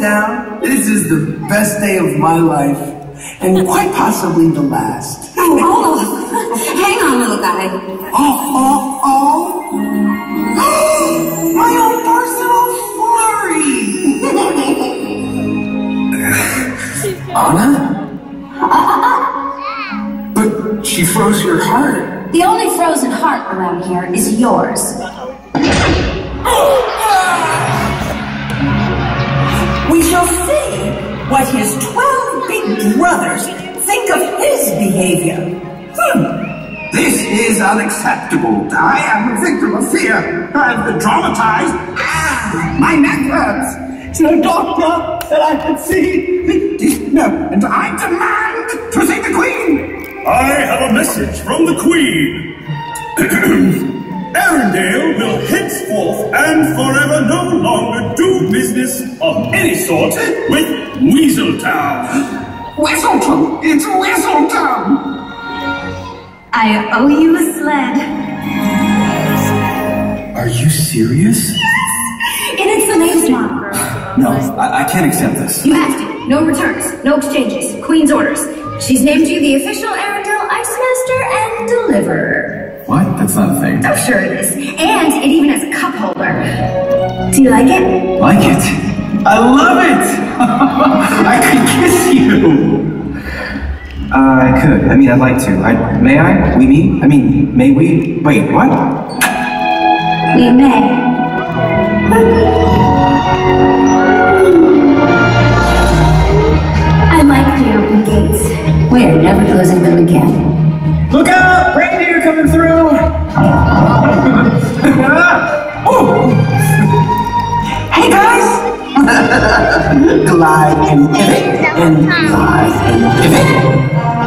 yet? Down, this is the best day of my life, and quite possibly the last. Oh, oh. hang on, little guy. Oh, oh, oh! my own personal flurry! Anna? But she froze your heart. The only frozen heart around here is yours. We shall see what his twelve big brothers think of his behavior. Hmm. This is unacceptable. I am a victim of fear. I've been traumatized. Ah, my neck hurts. No doctor that I can see. No, and I demand to see the Queen. I have a message from the Queen. Arendelle will henceforth and forever no longer do business of any sort with Weaseltown. Weselton! It's Weselton! I owe you a sled. Are you serious? And it's the latest model. No, I, I can't accept this. You have to. No returns, no exchanges. Queen's orders. She's named you the official Arendelle Ice Master and Deliverer. What? That's not a thing. Oh, sure it is. And it even has a cup holder. Do you like it? Like it? I love it! I could kiss you! Uh, I could. I mean, I'd like to. I, may I? We me? I mean, may we? Wait, what? We may. I like the open gates. We are never closing them again. Glide and pivot, and glide and pivot.